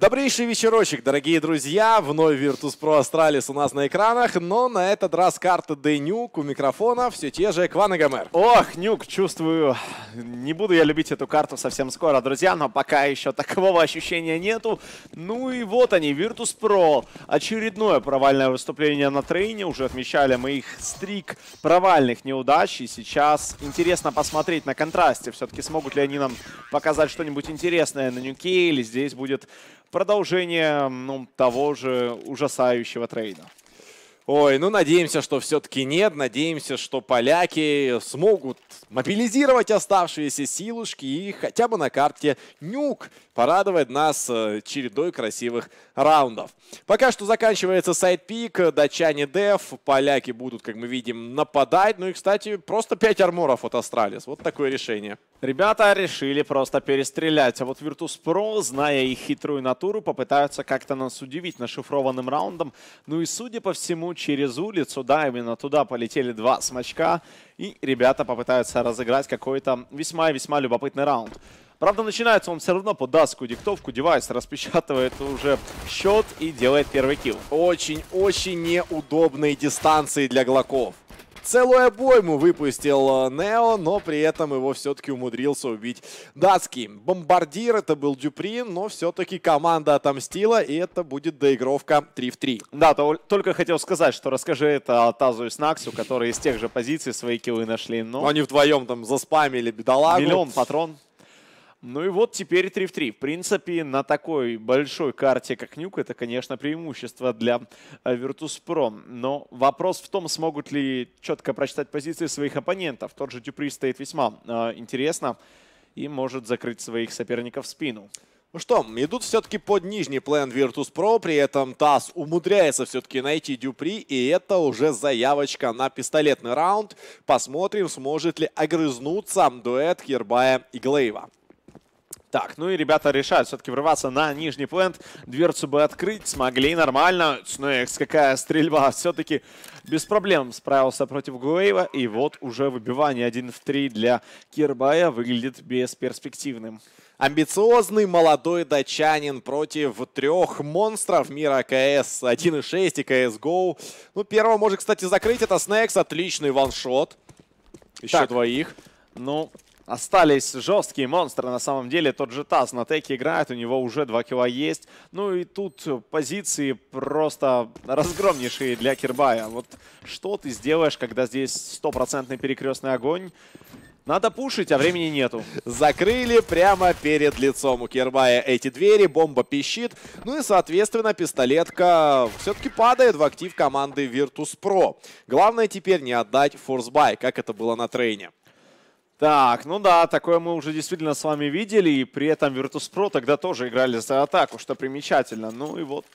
Добрейший вечерочек, дорогие друзья. Вновь Virtus.pro Astralis у нас на экранах, но на этот раз карта Денюк у микрофона все те же Кван и Гомер. Ох, Нюк, чувствую, не буду я любить эту карту совсем скоро, друзья, но пока еще такового ощущения нету. Ну и вот они, Virtus.pro. Очередное провальное выступление на трейне. Уже отмечали мы их стрик провальных неудач. И сейчас интересно посмотреть на контрасте. Все-таки смогут ли они нам показать что-нибудь интересное на Nuke или здесь будет продолжение ну, того же ужасающего Train а. Ой, ну надеемся, что все-таки нет. Надеемся, что поляки смогут мобилизировать оставшиеся силушки и хотя бы на карте Nuke порадовать нас э, чередой красивых раундов. Пока что заканчивается side pick, датчане def, поляки будут, как мы видим, нападать. Ну и, кстати, просто 5 armor ов от Астралис. Вот такое решение. Ребята решили просто перестрелять. А вот Virtus.pro, зная их хитрую натуру, попытаются как-то нас удивить нашифрованным раундом. Ну и, судя по всему, через улицу, да, именно туда полетели два смачка. И ребята попытаются разыграть какой-то весьма-весьма любопытный раунд. Правда, начинается он все равно под польскую диктовку. Девайс распечатывает уже счет и делает первый килл. Очень-очень неудобные дистанции для глоков. Целую обойму выпустил э, Нео, но при этом его все-таки умудрился убить датский. Бомбардир это был Дюпри, но все-таки команда отомстила, и это будет доигровка 3 в 3. Да, то, только хотел сказать, что расскажи это Тазу и Снаксу, которые из тех же позиций свои киллы нашли. Но... Они вдвоем там заспамили бедолагу. Миллион патрон. Ну и вот теперь 3 в 3. В принципе, на такой большой карте, как Нюк, это, конечно, преимущество для э, Virtus.pro. Но вопрос в том, смогут ли четко прочитать позиции своих оппонентов. Тот же Дюпри стоит весьма э, интересно и может закрыть своих соперников в спину. Ну что, идут все-таки под нижний план Virtus.pro, при этом ТАСС умудряется все-таки найти Дюпри, и это уже заявочка на пистолетный раунд. Посмотрим, сможет ли огрызнуться дуэт Хербая и Глейва. Так, ну и ребята решают все-таки врываться на нижний плент. Дверцу бы открыть смогли нормально. Снэкс, какая стрельба. Все-таки без проблем справился против Гуэйва. И вот уже выбивание 1 в 3 для Кирбая выглядит бесперспективным. Амбициозный молодой датчанин против трех монстров мира КС 1.6 и CSGO. Ну, первого может, кстати, закрыть. Это Снэкс. Отличный ваншот. Еще так, двоих. Ну, Остались жесткие монстры, на самом деле. Тот же Таз на теке играет, у него уже 2 килла есть. Ну и тут позиции просто разгромнейшие для Кирбая. Вот что ты сделаешь, когда здесь стопроцентный перекрестный огонь? Надо пушить, а времени нету. Закрыли прямо перед лицом у Кирбая эти двери, бомба пищит. Ну и, соответственно, пистолетка все-таки падает в актив команды Virtus.pro. Главное теперь не отдать форсбай, как это было на трейне. Так, ну да, такое мы уже действительно с вами видели, и при этом Virtus.pro тогда тоже играли за атаку, что примечательно. Ну и вот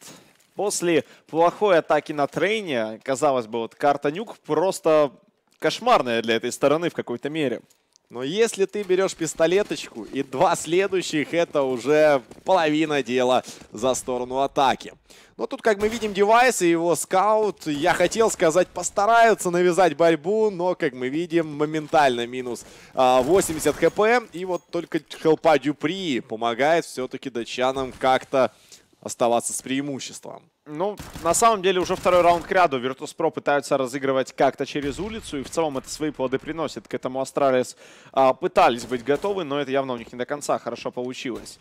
после плохой атаки на трейне, казалось бы, вот карта Нюк просто кошмарная для этой стороны в какой-то мере. Но если ты берешь пистолеточку и два следующих, это уже половина дела за сторону атаки. Но тут, как мы видим, девайс и его скаут, я хотел сказать, постараются навязать борьбу, но, как мы видим, моментально минус 80 хп. И вот только хелпа Дюпри помогает все-таки датчанам как-то оставаться с преимуществом. Ну, на самом деле, уже второй раунд к ряду Virtus.pro пытаются разыгрывать как-то через улицу, и в целом это свои плоды приносит. К этому Астралис а, пытались быть готовы, но это явно у них не до конца хорошо получилось.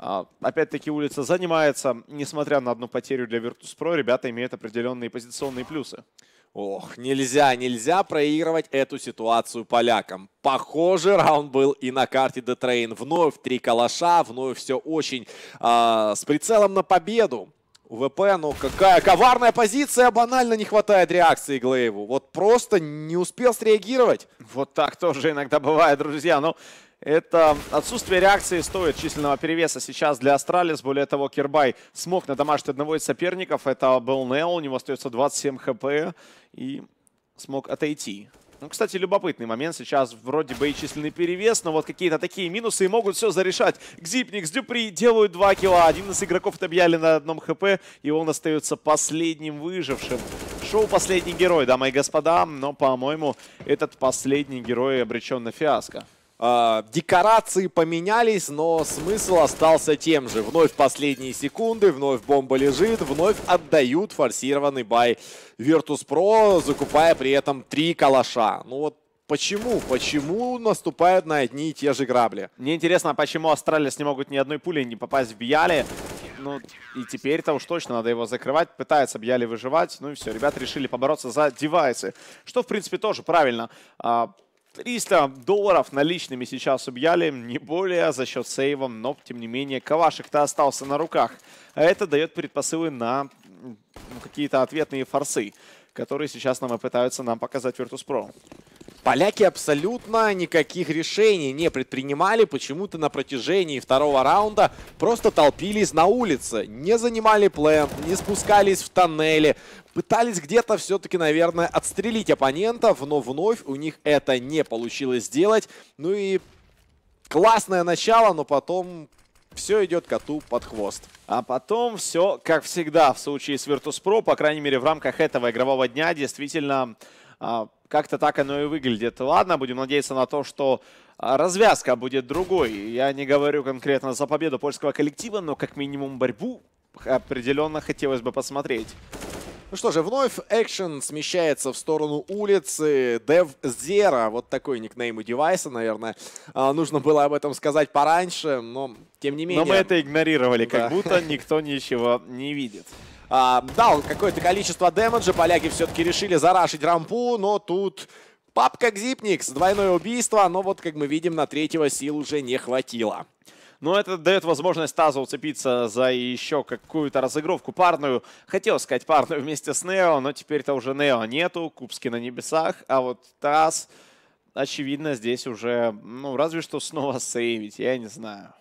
А, Опять-таки улица занимается, несмотря на одну потерю для Virtus.pro, ребята имеют определенные позиционные плюсы. Ох, нельзя, нельзя проигрывать эту ситуацию полякам. Похоже, раунд был и на карте Детрейн. Вновь три калаша, вновь все очень э, с прицелом на победу. ВП, ну какая коварная позиция, банально не хватает реакции Глейву. Вот просто не успел среагировать. Вот так тоже иногда бывает, друзья. Но это отсутствие реакции стоит численного перевеса сейчас для Астралис. Более того, Кьербай смог надамажить одного из соперников. Это был Нео, у него остается 27 хп и смог отойти. Ну, кстати, любопытный момент. Сейчас вроде бы и численный перевес, но вот какие-то такие минусы и могут все зарешать. Зипникс с Дюпри делают 2 килла. Один из игроков это Бьяли на одном хп, и он остается последним выжившим. Шоу «Последний герой», дамы и господа, но, по-моему, этот последний герой обречен на фиаско. Э, декорации поменялись, но смысл остался тем же. Вновь последние секунды, вновь бомба лежит, вновь отдают форсированный buy Virtus.pro, закупая при этом три калаша. Ну вот Почему? Почему наступают на одни и те же грабли? Мне интересно, почему Астралис не могут ни одной пули не попасть в Бьяли. Ну, и теперь-то уж точно надо его закрывать. Пытается Бьяли выживать. Ну и все, ребята решили побороться за девайсы. Что, в принципе, тоже правильно. А, 300 долларов наличными сейчас убьяли, не более за счет сейва, но тем не менее Кавашек-то остался на руках. А это дает предпосылы на какие-то ответные форсы, которые сейчас нам и пытаются нам показать Virtus.pro. Поляки абсолютно никаких решений не предпринимали. Почему-то на протяжении второго раунда просто толпились на улице. Не занимали плен, не спускались в тоннели. Пытались где-то все-таки, наверное, отстрелить оппонентов, но вновь у них это не получилось сделать. Ну и классное начало, но потом все идет коту под хвост. А потом все, как всегда в случае с Virtus.pro, по крайней мере в рамках этого игрового дня, действительно как-то так оно и выглядит. Ладно, будем надеяться на то, что а, развязка будет другой. Я не говорю конкретно за победу польского коллектива, но как минимум борьбу определенно хотелось бы посмотреть. Ну что же, вновь экшен смещается в сторону улицы. Dev Zero, вот такой никнейм у девайса, наверное. А, нужно было об этом сказать пораньше, но тем не менее... Но мы это игнорировали, да. как будто никто ничего не видит. А, дал какое-то количество дэмэджа, поляки все-таки решили зарашить рампу, но тут папка Гзипникс, двойное убийство, но вот, как мы видим, на третьего сил уже не хватило. Но это дает возможность Тазу уцепиться за еще какую-то разыгровку парную. Хотел сказать парную вместе с Нео, но теперь-то уже Нео нету, Кубски на небесах. А вот Таз, очевидно, здесь уже, ну, разве что снова сейвить, я не знаю.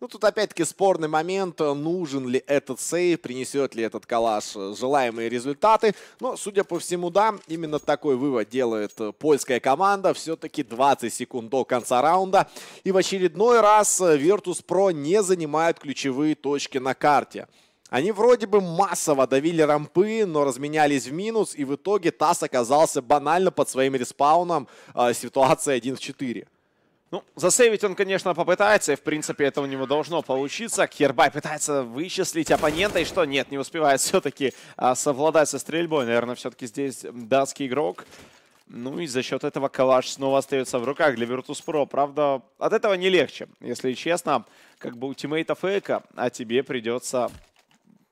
Ну, тут опять-таки спорный момент, нужен ли этот сейв, принесет ли этот калаш желаемые результаты. Но, судя по всему, да, именно такой вывод делает польская команда. Все-таки 20 секунд до конца раунда. И в очередной раз Virtus.pro не занимают ключевые точки на карте. Они вроде бы массово давили рампы, но разменялись в минус, и в итоге ТАСС оказался банально под своим респауном э, ситуация 1 в 4. Ну, засейвить он, конечно, попытается, и, в принципе, это у него должно получиться. Кирбай пытается вычислить оппонента, и что? Нет, не успевает все-таки а, совладать со стрельбой. Наверное, все-таки здесь датский игрок. Ну и за счет этого калаш снова остается в руках для Virtus.pro. Правда, от этого не легче, если честно. Как бы у тиммейтов eco, а тебе придется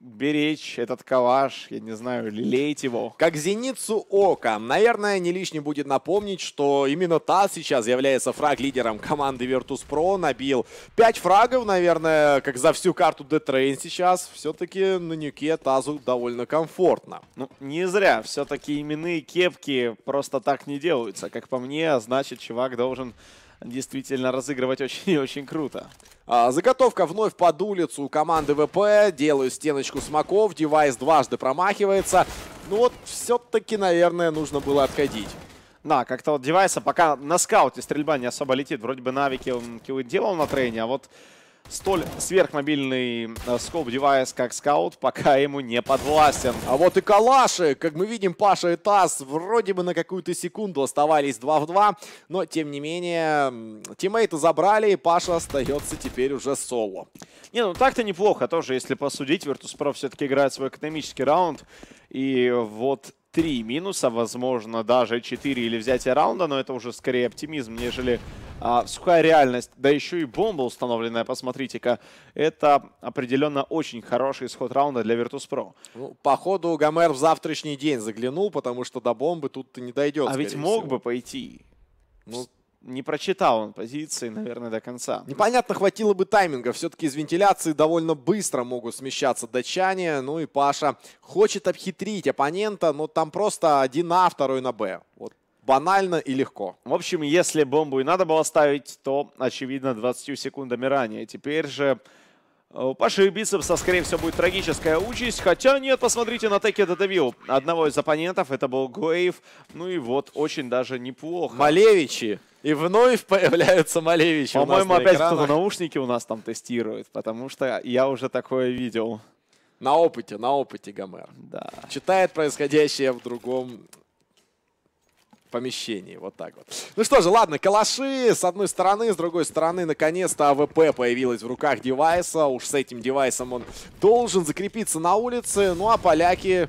беречь этот калаш, я не знаю, лелеять его. Как зеницу ока. Наверное, не лишним будет напомнить, что именно Таз сейчас является фраг-лидером команды Virtus.pro. Набил 5 фрагов, наверное, как за всю карту de_train сейчас. Все-таки на нюке ТАЗу довольно комфортно. Ну, не зря. Все-таки именные кепки просто так не делаются. Как по мне, значит, чувак должен действительно разыгрывать очень и очень круто. А, заготовка вновь под улицу у команды ВП. Делают стеночку смоков. Девайс дважды промахивается. Ну вот, все-таки, наверное, нужно было отходить. Да, как-то вот девайса пока на скауте стрельба не особо летит. Вроде бы навики он делал на трейне, а вот столь сверхмобильный э, scope девайс, как скаут, пока ему не подвластен. А вот и калаши, как мы видим, Паша и Таз вроде бы на какую-то секунду оставались 2 в 2, но тем не менее тиммейты забрали, и Паша остается теперь уже соло. Не, ну так-то неплохо тоже, если посудить. Virtus.pro все-таки играет свой экономический раунд. И вот три минуса, возможно, даже четыре или взятие раунда, но это уже скорее оптимизм, нежели а, сухая реальность. Да еще и бомба установленная, посмотрите-ка. Это определенно очень хороший исход раунда для Virtus.pro. Ну, походу, Гомер в завтрашний день заглянул, потому что до бомбы тут не дойдет. А ведь мог всего. бы пойти. Ну, не прочитал он позиции, наверное, до конца. Непонятно, хватило бы тайминга. Все-таки из вентиляции довольно быстро могут смещаться датчане. Ну и Паша хочет обхитрить оппонента, но там просто один А, второй на Б. Вот банально и легко. В общем, если бомбу и надо было ставить, то, очевидно, 20 секундами ранее. Теперь же у Паши бицепса, скорее всего, будет трагическая участь. Хотя нет, посмотрите, на теке додавил одного из оппонентов. Это был Гуэйв. Ну и вот, очень даже неплохо. Малевичи. И вновь появляются Малевичи По-моему, опять кто-то наушники у нас там тестирует, потому что я уже такое видел. На опыте, на опыте Гомер. Да. Читает происходящее в другом помещении. Вот так вот. Ну что же, ладно, калаши с одной стороны, с другой стороны, наконец-то АВП появилась в руках девайса. Уж с этим девайсом он должен закрепиться на улице. Ну а поляки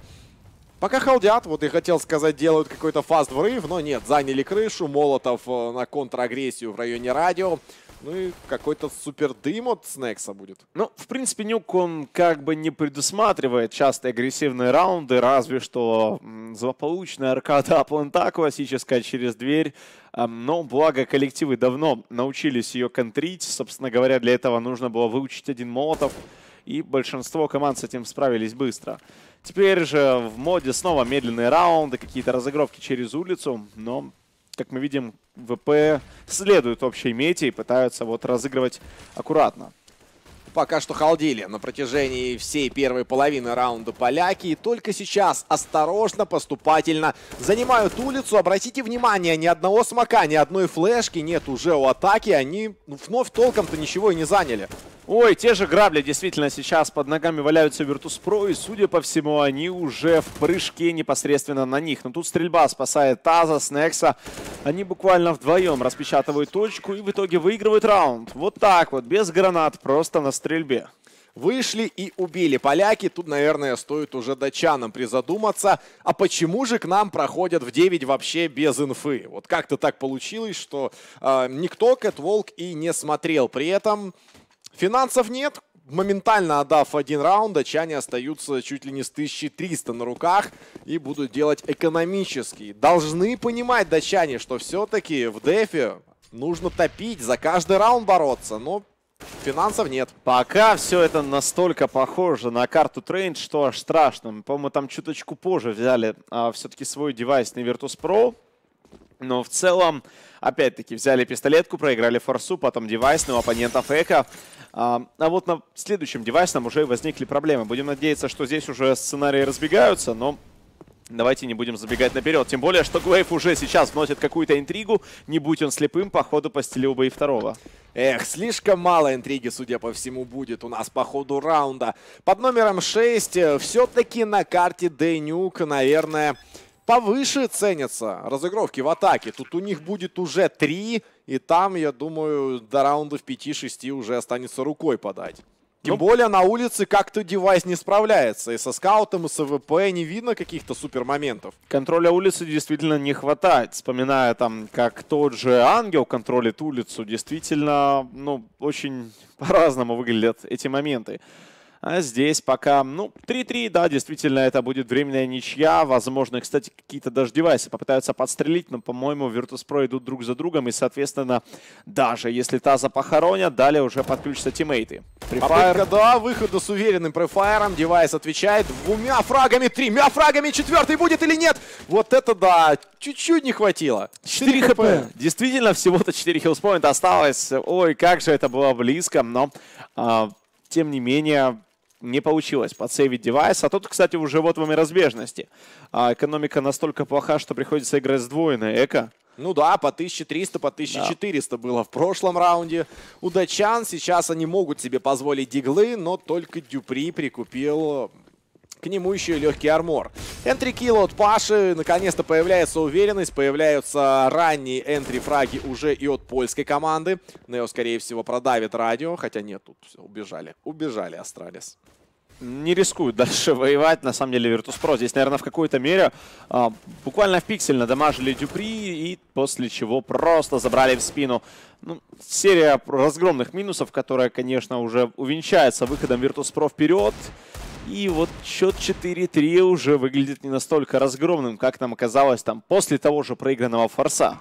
Пока халдят, вот я хотел сказать, делают какой-то фаст-врыв, но нет, заняли крышу, Молотов э, на контрагрессию в районе радио. Ну и какой-то супер дым от Снекса будет. Ну, в принципе, Нюк, он как бы не предусматривает часто агрессивные раунды, разве что злополучная аркада Апланта классическая через дверь. Но, благо, коллективы давно научились ее контрить. Собственно говоря, для этого нужно было выучить один молотов. И большинство команд с этим справились быстро. Теперь же в моде снова медленные раунды, какие-то разыгровки через улицу, но, как мы видим, ВП следует общей мете и пытаются вот разыгрывать аккуратно. Пока что халдили на протяжении всей первой половины раунда поляки. И только сейчас осторожно, поступательно занимают улицу. Обратите внимание, ни одного смока, ни одной флешки нет уже у атаки. Они вновь толком-то ничего и не заняли. Ой, те же грабли действительно сейчас под ногами валяются Virtus.pro, и, судя по всему, они уже в прыжке непосредственно на них. Но тут стрельба спасает Таза, Снекса. Они буквально вдвоем распечатывают точку и в итоге выигрывают раунд. Вот так вот, без гранат, просто на стрельбе. Вышли и убили поляки. Тут, наверное, стоит уже датчанам призадуматься. А почему же к нам проходят в 9 вообще без инфы? Вот как-то так получилось, что э, никто catwalk и не смотрел. При этом Финансов нет. Моментально отдав один раунд, датчане остаются чуть ли не с 1300 на руках и будут делать экономический. Должны понимать датчане, что все-таки в дефе нужно топить, за каждый раунд бороться. Но Финансов нет. Пока все это настолько похоже на карту Трейн, что аж страшно. По-моему, там чуточку позже взяли а, все-таки свой девайс на Virtus Pro. Но в целом, опять-таки, взяли пистолетку, проиграли форсу, потом девайс, но у оппонентов эко. А, а вот на следующем девайсном уже возникли проблемы. Будем надеяться, что здесь уже сценарии разбегаются, но Давайте не будем забегать наперед. Тем более, что Глейв уже сейчас вносит какую-то интригу. Не будь он слепым, походу постелил бы и второго. Эх, слишком мало интриги, судя по всему, будет у нас по ходу раунда. Под номером 6 э, все-таки на карте Дейнюк, наверное, повыше ценятся разыгровки в атаке. Тут у них будет уже три, и там, я думаю, до раундов 5-6 уже останется рукой подать. Тем ну, более на улице как-то девайс не справляется. И со скаутом, и с АВП не видно каких-то супер моментов. Контроля улицы действительно не хватает. Вспоминая там, как тот же Ангел контролит улицу, действительно, ну, очень по-разному выглядят эти моменты. А здесь пока, ну, 3-3, да, действительно, это будет временная ничья. Возможно, кстати, какие-то даже девайсы попытаются подстрелить, но, по-моему, Virtus.pro идут друг за другом. И, соответственно, даже если Таза похоронят, далее уже подключатся тиммейты. Попытка, да, выхода с уверенным префайром. Девайс отвечает двумя фрагами, тремя фрагами. Четвертый будет или нет? Вот это да, чуть-чуть не хватило. 4 хп. Действительно, всего-то 4 хелспоинта осталось. Ой, как же это было близко, но... А, тем не менее, не получилось подсейвить девайс. А тут, кстати, уже вот вам и разбежности. А экономика настолько плоха, что приходится играть сдвоенное eco. Ну да, по 1300, по 1400 да. было в прошлом раунде. У датчан сейчас они могут себе позволить диглы, но только Дюпри прикупил к нему еще и легкий армор. Entry kill от Паши. Наконец-то появляется уверенность. Появляются ранние entry-фраги уже и от польской команды. Нео, скорее всего, продавит радио. Хотя нет, тут все, убежали. Убежали Астралис не рискуют дальше воевать. На самом деле Virtus.pro здесь, наверное, в какой-то мере а, буквально в пиксель надамажили Дюпри и после чего просто забрали в спину. Ну, серия разгромных минусов, которая, конечно, уже увенчается выходом Virtus.pro вперед. И вот счет 4-3 уже выглядит не настолько разгромным, как нам оказалось там после того же проигранного форса.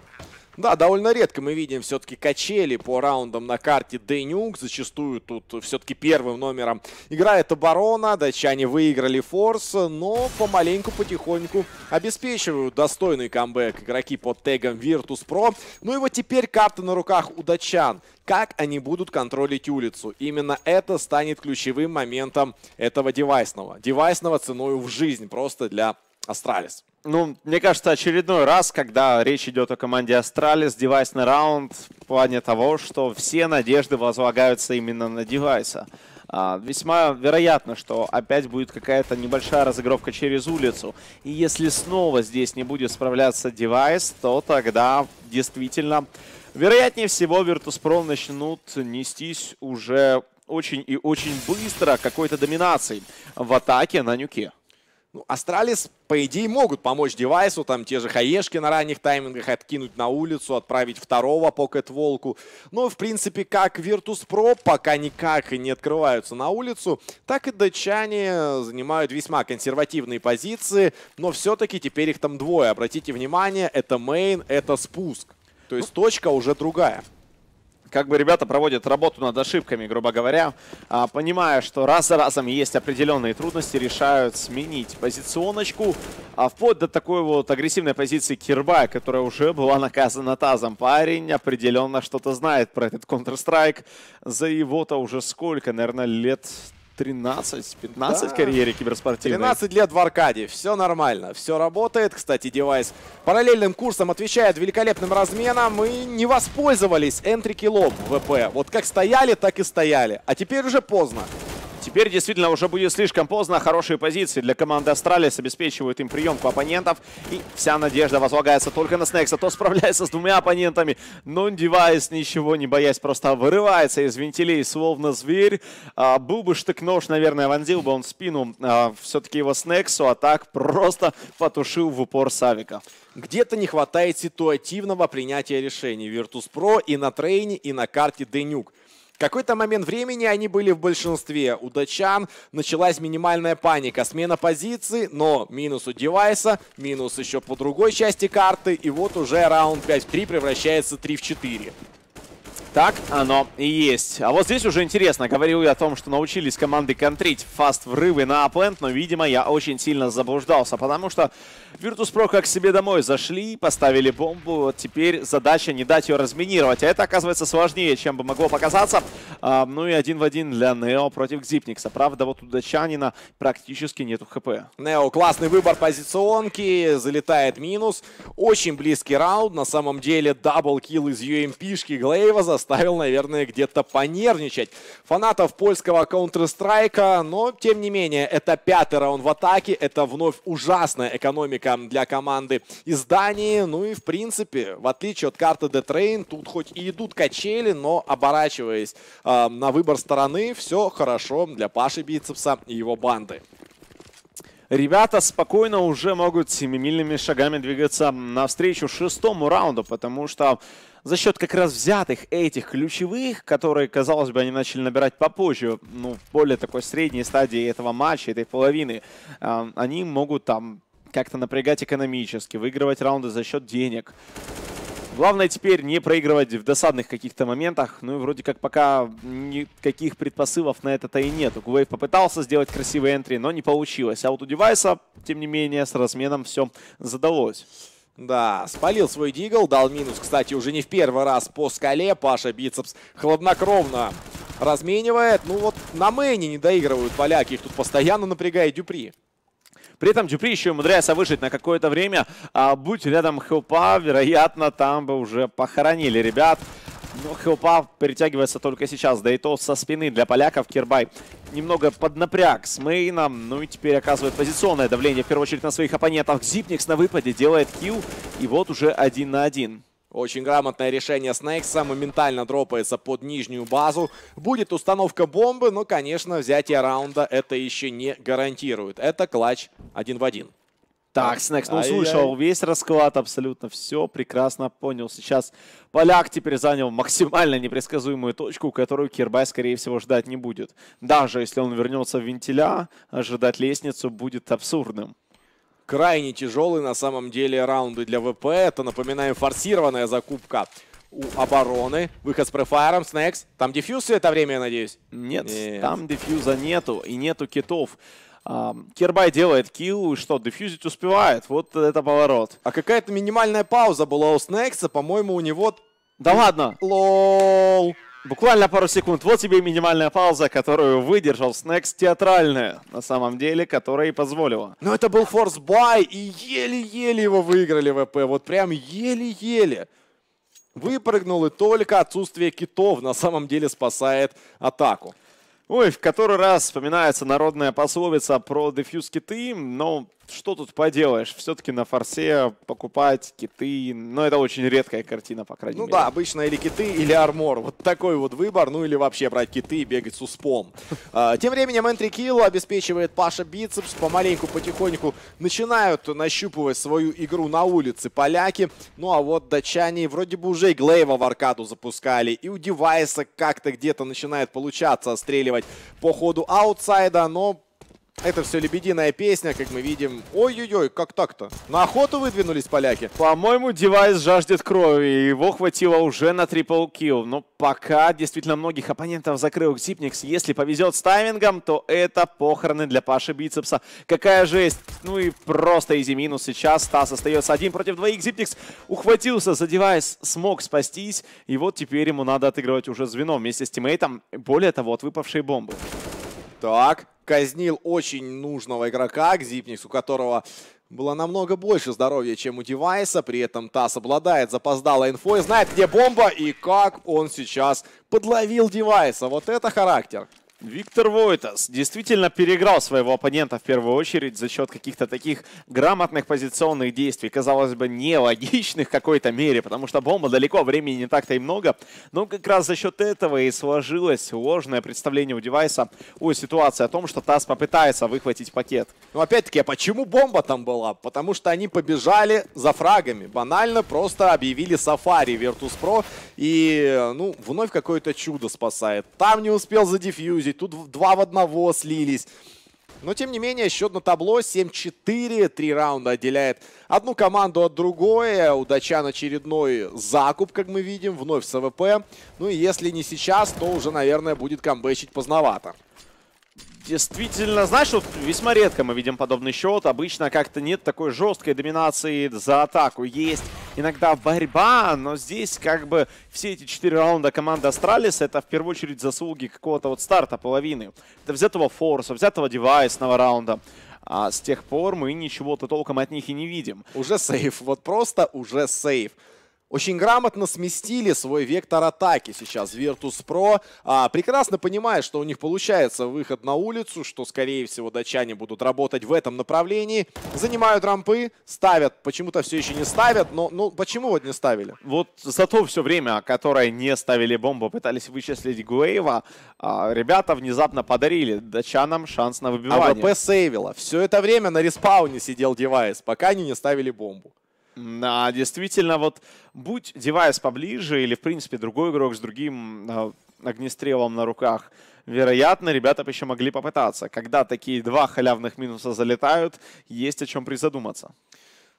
Да, довольно редко мы видим все-таки качели по раундам на карте Денюк. Зачастую тут все-таки первым номером играет оборона. Датчане выиграли force, но помаленьку, потихоньку обеспечивают достойный камбэк игроки под тегом Virtus.pro. Ну и вот теперь карта на руках у датчан. Как они будут контролить улицу? Именно это станет ключевым моментом этого девайсного. Девайсного ценой в жизнь просто для Astralis. Ну, мне кажется, очередной раз, когда речь идет о команде Astralis, девайсный раунд в плане того, что все надежды возлагаются именно на девайса. А, весьма вероятно, что опять будет какая-то небольшая разыгровка через улицу. И если снова здесь не будет справляться девайс, то тогда действительно, вероятнее всего, Virtus.pro начнут нестись уже очень и очень быстро какой-то доминацией в атаке на нюке. Ну, Astralis, по идее, могут помочь девайсу, там те же хаешки на ранних таймингах откинуть на улицу, отправить второго Покет Волку. Но, в принципе, как Virtus.pro пока никак не открываются на улицу, так и датчане занимают весьма консервативные позиции, но все-таки теперь их там двое. Обратите внимание, это мейн, это спуск. То есть точка уже другая как бы ребята проводят работу над ошибками, грубо говоря, а, понимая, что раз за разом есть определенные трудности, решают сменить позиционочку, а вплоть до такой вот агрессивной позиции Кирбая, которая уже была наказана тазом. Парень определенно что-то знает про этот Counter-Strike. За его-то уже сколько, наверное, лет 13-15 да. карьере киберспортивной. 13 лет в аркаде. Все нормально. Все работает. Кстати, девайс параллельным курсом отвечает великолепным разменом. И не воспользовались энтри-киллом ВП. Вот как стояли, так и стояли. А теперь уже поздно. Теперь действительно уже будет слишком поздно. Хорошие позиции для команды Astralis обеспечивают им приемку оппонентов. И вся надежда возлагается только на Снекса. То справляется с двумя оппонентами. Но девайс, ничего не боясь, просто вырывается из вентилей, словно зверь. А, был бы штык-нож, наверное, вонзил бы он спину а, все-таки его Снексу. А так просто потушил в упор Савика. Где-то не хватает ситуативного принятия решений. Virtus.pro и на трейне, и на карте Денюк какой-то момент времени они были в большинстве. У датчан началась минимальная паника. Смена позиции, но минус у девайса, минус еще по другой части карты. И вот уже раунд 5 в 3 превращается 3 в 4. Так оно и есть. А вот здесь уже интересно. Говорил я о том, что научились команды контрить фаст-врывы на аплент, но, видимо, я очень сильно заблуждался, потому что Virtus.pro как себе домой зашли, поставили бомбу. Вот теперь задача не дать ее разминировать. А это, оказывается, сложнее, чем бы могло показаться. А, ну и один в один для Нео против Гзипникса. Правда, вот у датчанина практически нету хп. Нео, классный выбор позиционки. Залетает минус. Очень близкий раунд. На самом деле, double kill из UMP-шки Глейва заставил, наверное, где-то понервничать фанатов польского Counter-Strike. Но, тем не менее, это пятый раунд в атаке. Это вновь ужасная экономика для команды из Дании. Ну и, в принципе, в отличие от карты The Train, тут хоть и идут качели, но оборачиваясь э, на выбор стороны, все хорошо для Паши Бицепса и его банды ребята спокойно уже могут семимильными шагами двигаться навстречу шестому раунду, потому что за счет как раз взятых этих ключевых, которые, казалось бы, они начали набирать попозже, ну, в более такой средней стадии этого матча, этой половины, они могут там как-то напрягать экономически, выигрывать раунды за счет денег. Главное теперь не проигрывать в досадных каких-то моментах. Ну и вроде как пока никаких предпосылов на это-то и нет. Гуэйв попытался сделать красивый энтри, но не получилось. А вот у девайса, тем не менее, с разменом все задалось. Да, спалил свой дигл, дал минус, кстати, уже не в первый раз по скале. Паша Бицепс хладнокровно разменивает. Ну вот на мейне не доигрывают поляки, их тут постоянно напрягает Дюпри. При этом Дюпри еще умудряется выжить на какое-то время. А будь рядом Хелпа, вероятно, там бы уже похоронили ребят. Но Хелпа перетягивается только сейчас. Да и то со спины для поляков Кирбай немного поднапряг с мейном. Ну и теперь оказывает позиционное давление, в первую очередь, на своих оппонентах. Зипникс на выпаде делает килл. И вот уже один на один. Очень грамотное решение Снейкса. Моментально дропается под нижнюю базу. Будет установка бомбы, но, конечно, взятие раунда это еще не гарантирует. Это клатч один в один. Так, Снекс, ну услышал весь расклад, абсолютно все, прекрасно понял. Сейчас поляк теперь занял максимально непредсказуемую точку, которую Кирбай, скорее всего, ждать не будет. Даже если он вернется в вентиля, ожидать лестницу будет абсурдным. Крайне тяжелый на самом деле раунды для ВП. Это, напоминаю, форсированная закупка у обороны. Выход с префайром, Снекс. Там defuse все это время, я надеюсь? Нет, Нет, там дефьюза нету и нету китов. Кербай делает килл, и что, дефьюзить успевает. Вот это поворот. А какая-то минимальная пауза была у Снекса. По-моему, у него... Да ладно! Lol! Буквально пару секунд. Вот тебе минимальная пауза, которую выдержал Снекс театральная, на самом деле, которая и позволила. Но это был force buy, и еле-еле его выиграли ВП. Вот прям еле-еле. Выпрыгнул, и только отсутствие китов на самом деле спасает атаку. Ой, в который раз вспоминается народная пословица про дефьюз киты, но что тут поделаешь, все-таки на форсе покупать киты, но это очень редкая картина, по крайней ну мере. Ну да, обычно или киты, или армор. Вот такой вот выбор, ну или вообще брать киты и бегать с успом. А, тем временем энтри килл обеспечивает Паша Бицепс, помаленьку, потихоньку начинают нащупывать свою игру на улице поляки. Ну а вот датчане вроде бы уже и Глейва в аркаду запускали, и у девайса как-то где-то начинает получаться отстреливать по ходу аутсайда, но это все лебединая песня, как мы видим. Ой-ой-ой, как так-то? На охоту выдвинулись поляки? По-моему, девайс жаждет крови. Его хватило уже на трипл килл. Но пока действительно многих оппонентов закрыл Зипникс. Если повезет с таймингом, то это похороны для Паши Бицепса. Какая жесть. Ну и просто изи минус сейчас. Стас остается один против двоих. Зипникс ухватился за девайс, смог спастись. И вот теперь ему надо отыгрывать уже звено вместе с тиммейтом. Более того, от выпавшей бомбы. Так, казнил очень нужного игрока, Гзипникс, у которого было намного больше здоровья, чем у девайса. При этом Тасс обладает запоздалой инфой, знает, где бомба и как он сейчас подловил девайса. Вот это характер. Виктор Войтас действительно переиграл своего оппонента в первую очередь за счет каких-то таких грамотных позиционных действий, казалось бы, нелогичных в какой-то мере, потому что бомба далеко, времени не так-то и много. Но как раз за счет этого и сложилось ложное представление у девайса о ситуации, о том, что ТАСС попытается выхватить пакет. Но опять-таки, а почему бомба там была? Потому что они побежали за фрагами. Банально просто объявили сафари Virtus.pro и, ну, вновь какое-то чудо спасает. Там не успел задефьюзить очередь. Тут два в одного слились. Но, тем не менее, счет на табло 7-4. Три раунда отделяет одну команду от другой. У датчан очередной закуп, как мы видим, вновь с AWP. Ну и если не сейчас, то уже, наверное, будет камбэчить поздновато. Действительно, знаешь, вот весьма редко мы видим подобный счет. Обычно как-то нет такой жесткой доминации за атаку. Есть иногда борьба, но здесь как бы все эти четыре раунда команды Astralis это в первую очередь заслуги какого-то вот старта половины. Это взятого форса, взятого девайсного раунда. А с тех пор мы ничего-то толком от них и не видим. Уже save, вот просто уже save очень грамотно сместили свой вектор атаки сейчас Virtus.pro. А, прекрасно понимая, что у них получается выход на улицу, что, скорее всего, датчане будут работать в этом направлении. Занимают рампы, ставят, почему-то все еще не ставят, но ну, почему вот не ставили? Вот за то все время, которое не ставили бомбу, пытались вычислить Глейва, а, ребята внезапно подарили датчанам шанс на выбивание. AWP сейвила. Все это время на респауне сидел девайс, пока они не ставили бомбу. Да, действительно, вот будь девайс поближе или, в принципе, другой игрок с другим э, огнестрелом на руках, вероятно, ребята бы еще могли попытаться. Когда такие два халявных минуса залетают, есть о чем призадуматься.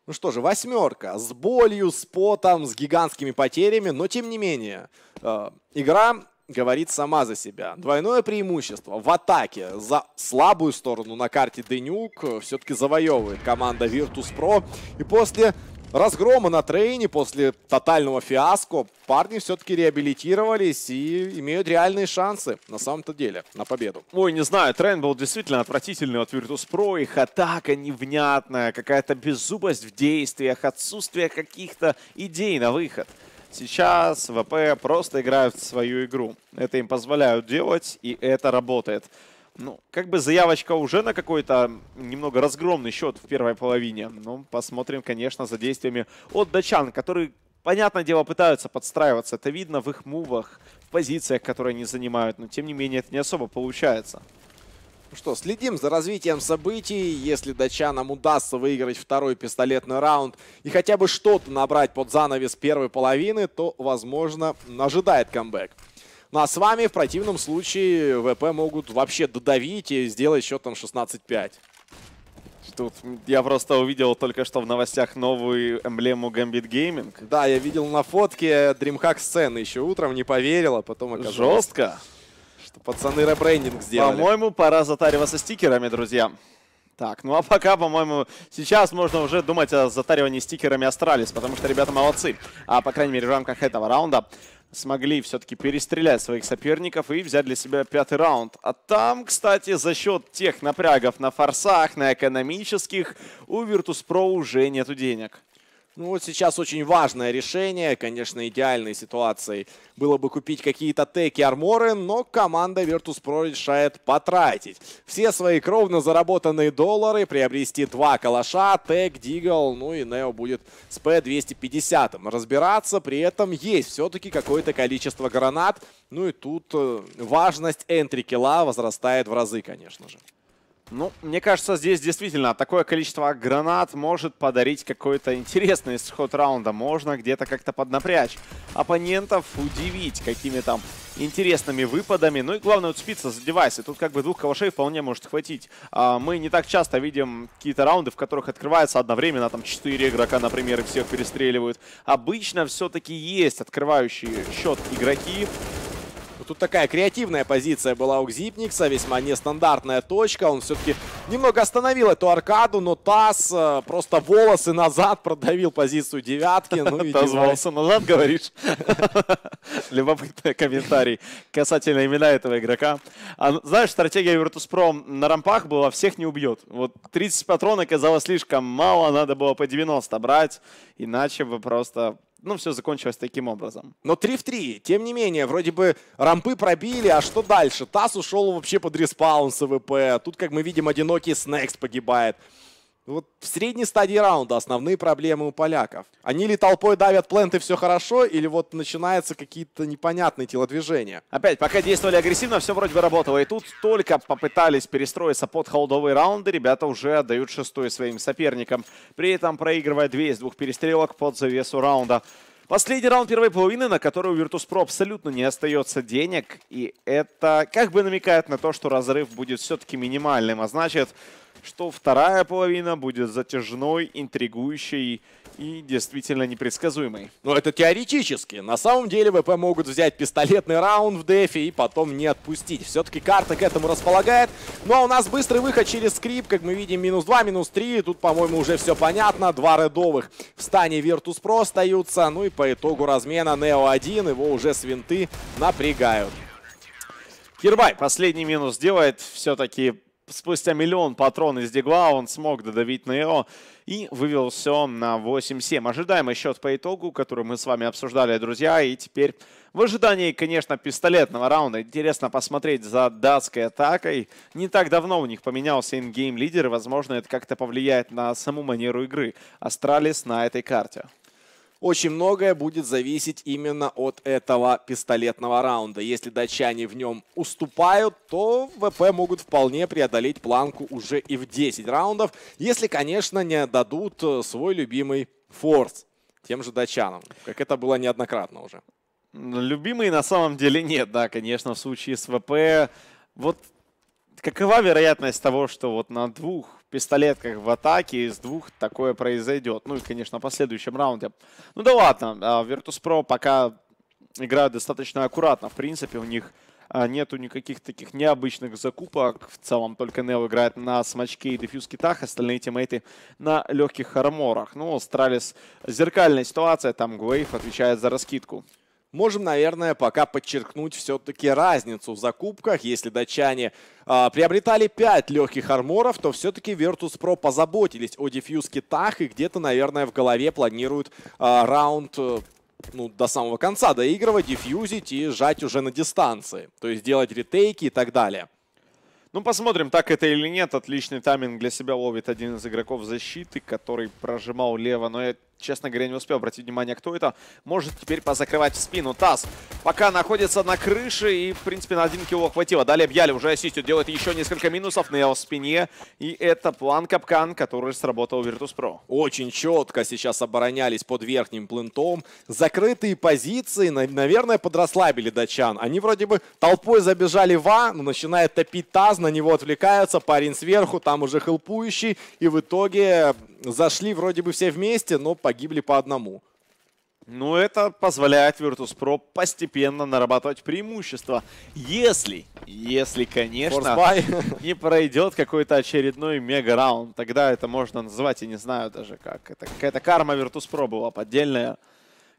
Ну что же, восьмерка. С болью, с потом, с гигантскими потерями, но тем не менее. Э, игра говорит сама за себя. Двойное преимущество в атаке за слабую сторону на карте Денюк все-таки завоевывает команда Virtus.pro. И после разгрома на трейне после тотального фиаско парни все-таки реабилитировались и имеют реальные шансы на самом-то деле на победу. Ой, не знаю, трейн был действительно отвратительный от Virtus.pro. Их атака невнятная, какая-то беззубость в действиях, отсутствие каких-то идей на выход. Сейчас ВП просто играют в свою игру. Это им позволяют делать, и это работает. Ну, как бы заявочка уже на какой-то немного разгромный счет в первой половине. Ну, посмотрим, конечно, за действиями от датчан, которые, понятное дело, пытаются подстраиваться. Это видно в их мувах, в позициях, которые они занимают. Но, тем не менее, это не особо получается. Ну что, следим за развитием событий. Если датчанам удастся выиграть второй пистолетный раунд и хотя бы что-то набрать под занавес первой половины, то, возможно, ожидает камбэк. Ну а с вами в противном случае ВП могут вообще додавить и сделать счетом 16-5. Тут я просто увидел только что в новостях новую эмблему Gambit Gaming. Да, я видел на фотке DreamHack сцены еще утром, не поверил, а потом оказалось... Жестко. Что пацаны ребрендинг сделали. По-моему, пора затариваться стикерами, друзья. Так, ну а пока, по-моему, сейчас можно уже думать о затаривании стикерами Astralis, потому что ребята молодцы. А, по крайней мере, в рамках этого раунда смогли все-таки перестрелять своих соперников и взять для себя пятый раунд. А там, кстати, за счет тех напрягов на форсах, на экономических, у Virtus.pro уже нету денег. Ну вот сейчас очень важное решение. Конечно, идеальной ситуацией было бы купить какие-то теки, арморы, но команда Virtus.pro решает потратить все свои кровно заработанные доллары, приобрести два калаша, тек, дигл, ну и Нео будет с P250 разбираться. При этом есть все-таки какое-то количество гранат. Ну и тут э, важность энтри-килла возрастает в разы, конечно же. Ну, мне кажется, здесь действительно такое количество гранат может подарить какой-то интересный исход раунда. Можно где-то как-то поднапрячь оппонентов, удивить какими-то интересными выпадами. Ну и главное уцепиться за девайсы. Тут как бы двух калашей вполне может хватить. А, мы не так часто видим какие-то раунды, в которых открывается одновременно там 4 игрока, например, и всех перестреливают. Обычно все-таки есть открывающие счет игроки. Тут такая креативная позиция была у Гзипникса, весьма нестандартная точка. Он все-таки немного остановил эту аркаду, но Тасс э, просто волосы назад продавил позицию девятки. Ну, Тасс волосы назад, говоришь? Любопытный комментарий касательно имена этого игрока. А, знаешь, стратегия Virtus.pro на рампах была «всех не убьет». Вот 30 патронов казалось слишком мало, надо было по 90 брать, иначе бы просто ну, все закончилось таким образом. Но 3 в 3. Тем не менее, вроде бы рампы пробили, а что дальше? Таз ушел вообще под респаун с AWP. Тут, как мы видим, одинокий Снекс погибает. Вот в средней стадии раунда основные проблемы у поляков. Они ли толпой давят плент и все хорошо, или вот начинаются какие-то непонятные телодвижения? Опять, пока действовали агрессивно, все вроде бы работало. И тут только попытались перестроиться под холдовые раунды, ребята уже отдают шестой своим соперникам. При этом проигрывая две из двух перестрелок под завесу раунда. Последний раунд первой половины, на который у Virtus.pro абсолютно не остается денег. И это как бы намекает на то, что разрыв будет все-таки минимальным. А значит, что вторая половина будет затяжной, интригующей и действительно непредсказуемой. Но это теоретически. На самом деле ВП могут взять пистолетный раунд в дефе и потом не отпустить. Все-таки карта к этому располагает. Ну а у нас быстрый выход через скрип. Как мы видим, минус 2, минус 3. Тут, по-моему, уже все понятно. Два редовых в стане Virtus.pro остаются. Ну и по итогу размена Neo 1 его уже с винты напрягают. Кирбай последний минус делает. Все-таки спустя миллион патрон из Дигла он смог додавить Нео и вывел все на 8-7. Ожидаемый счет по итогу, который мы с вами обсуждали, друзья. И теперь в ожидании, конечно, пистолетного раунда. Интересно посмотреть за датской атакой. Не так давно у них поменялся in-game лидер, и, возможно, это как-то повлияет на саму манеру игры. Astralis на этой карте очень многое будет зависеть именно от этого пистолетного раунда. Если датчане в нем уступают, то ВП могут вполне преодолеть планку уже и в 10 раундов, если, конечно, не дадут э, свой любимый форс тем же датчанам, как это было неоднократно уже. Любимый на самом деле нет, да, конечно, в случае с ВП. Вот какова вероятность того, что вот на двух пистолетках в атаке из двух такое произойдет? Ну и, конечно, в последующем раунде. Ну да ладно, а, Virtus.pro пока играют достаточно аккуратно. В принципе, у них а, нету никаких таких необычных закупок. В целом только Нео играет на смачке и дефьюз китах, остальные тиммейты на легких арморах. Ну, Стралис зеркальная ситуация, там Гуэйв отвечает за раскидку. Можем, наверное, пока подчеркнуть все-таки разницу в закупках. Если датчане э, приобретали 5 легких арморов, то все-таки Virtus.pro позаботились о дефьюз-китах и где-то, наверное, в голове планируют э, раунд ну, до самого конца доигрывать, дефьюзить и сжать уже на дистанции. То есть делать ретейки и так далее. Ну, посмотрим, так это или нет. Отличный тайминг для себя ловит один из игроков защиты, который прожимал лево. Но я честно говоря, не успел обратить внимание, кто это. Может теперь позакрывать в спину. Тасс пока находится на крыше и, в принципе, на один кило хватило. Далее Бьяли уже ассистит, делает еще несколько минусов. Нео в спине. И это план капкан, который сработал Virtus.pro. Очень четко сейчас оборонялись под верхним плентом. Закрытые позиции, наверное, подрасслабили датчан. Они вроде бы толпой забежали в А, но начинает топить Таз, на него отвлекаются. Парень сверху, там уже хелпующий. И в итоге зашли вроде бы все вместе, но погибли по одному. Ну, это позволяет Virtus.pro постепенно нарабатывать преимущество. Если, если, конечно, не пройдет какой-то очередной мега-раунд, тогда это можно называть, я не знаю даже как. Это какая-то карма Virtus.pro была поддельная,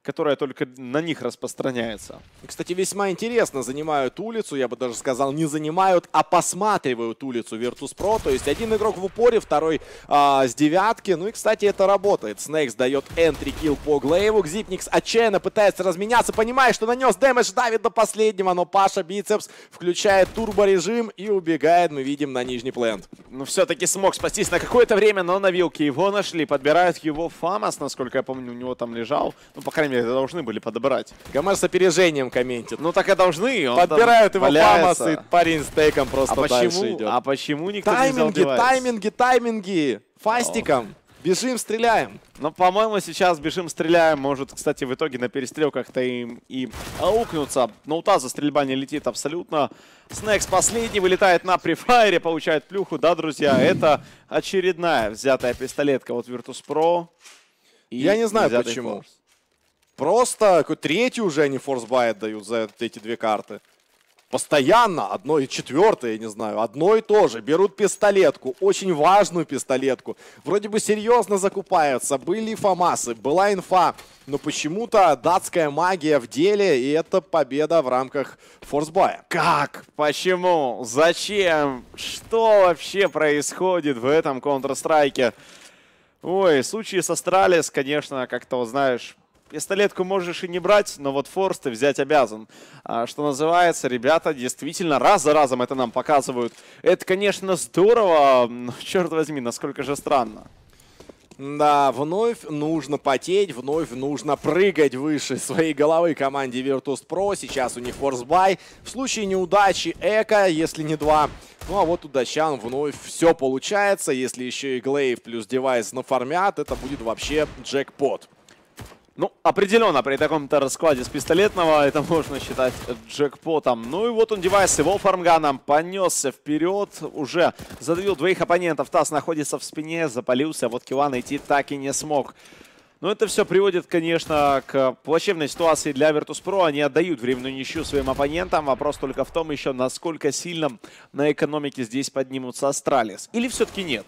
которая только на них распространяется. Кстати, весьма интересно занимают улицу, я бы даже сказал, не занимают, а посматривают улицу Virtus.pro. То есть один игрок в упоре, второй а, с девятки. Ну и, кстати, это работает. Снейкс дает энтри-килл по Глейву. Гзипникс отчаянно пытается разменяться, понимая, что нанес дэмэдж, давит до последнего, но Паша Бицепс включает турборежим и убегает, мы видим, на нижний плент. Ну, все-таки смог спастись на какое-то время, но на вилке его нашли. Подбирают его Фамас, насколько я помню, у него там лежал. Ну, по крайней мере, должны были подобрать. Гомер с опережением комментит. Ну, так и должны. Он Подбирают его Фамас, и парень с тейком просто а дальше почему, идет. А почему никто тайминги, не Тайминги, тайминги, тайминги. Фастиком. Бежим, стреляем. Но, по-моему, сейчас бежим, стреляем. Может, кстати, в итоге на перестрелках-то им и аукнуться. Но у Таза стрельба не летит абсолютно. Снекс последний, вылетает на префайре, получает плюху. Да, друзья, это очередная взятая пистолетка от Virtus.pro. Я не знаю, почему. Форс. Просто какой третий уже они форсбай дают за эти две карты. Постоянно, одно и четвертое, я не знаю, одно и то же. Берут пистолетку, очень важную пистолетку. Вроде бы серьезно закупаются, были фамасы, была инфа. Но почему-то датская магия в деле, и это победа в рамках форсбая. Как? Почему? Зачем? Что вообще происходит в этом Counter-Strike? Ой, случаи с Astralis, конечно, как-то, знаешь, Пистолетку можешь и не брать, но вот force ты взять обязан. А, что называется, ребята действительно раз за разом это нам показывают. Это, конечно, здорово, но, черт возьми, насколько же странно. Да, вновь нужно потеть, вновь нужно прыгать выше своей головы команде Virtus.pro. Сейчас у них форсбай. В случае неудачи Эко, если не два. Ну а вот у датчан вновь все получается. Если еще и Глейв плюс девайс нафармят, это будет вообще джекпот. Ну, определенно, при таком-то раскладе с пистолетного это можно считать джекпотом. Ну и вот он device его фармганом понесся вперед, уже задавил двоих оппонентов. TaZ находится в спине, запалился, вот килла найти так и не смог. Но это все приводит, конечно, к плачевной ситуации для Virtus.pro. Они отдают временную ничью своим оппонентам. Вопрос только в том еще, насколько сильно на экономике здесь поднимутся Astralis. Или все-таки нет?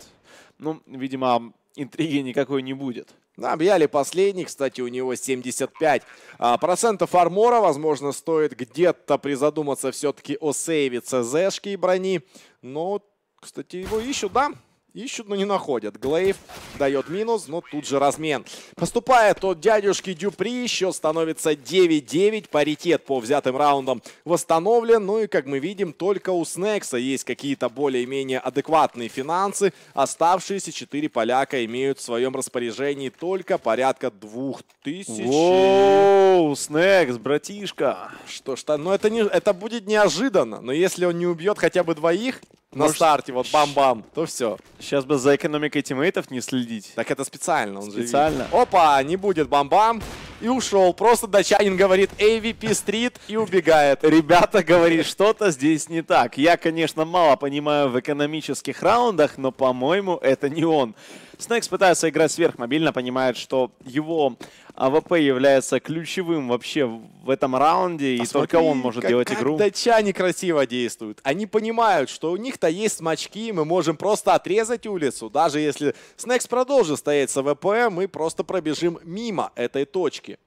Ну, видимо, интриги никакой не будет. Да, byali последний, кстати, у него 75 а, процентов армора. Возможно, стоит где-то призадуматься все-таки о сейве ЦЗшки и брони. Но, кстати, его ищут, да? Ищут, но не находят. Глейв дает минус, но тут же размен. Поступает от дядюшки Дюпри. Счет становится 9-9. Паритет по взятым раундам восстановлен. Ну и, как мы видим, только у Снекса есть какие-то более-менее адекватные финансы. Оставшиеся четыре поляка имеют в своем распоряжении только порядка двух тысяч. Воу, Снекс, братишка. Что ж, ну это, не, это будет неожиданно. Но если он не убьет хотя бы двоих, на Может, старте, вот бам-бам, то все. Сейчас бы за экономикой тиммейтов не следить. Так это специально. Он специально. Же Опа, не будет бам-бам. И ушел. Просто датчанин говорит АВП street и убегает. Ребята, говорит, что-то здесь не так. Я, конечно, мало понимаю в экономических раундах, но, по-моему, это не он. Snax пытается играть сверхмобильно, понимает, что его АВП является ключевым вообще в этом раунде, и только он может как, делать как игру. датчане красиво действуют. Они понимают, что у них-то есть смачки, мы можем просто отрезать улицу. Даже если Snax продолжит стоять с АВП, мы просто пробежим мимо этой точки.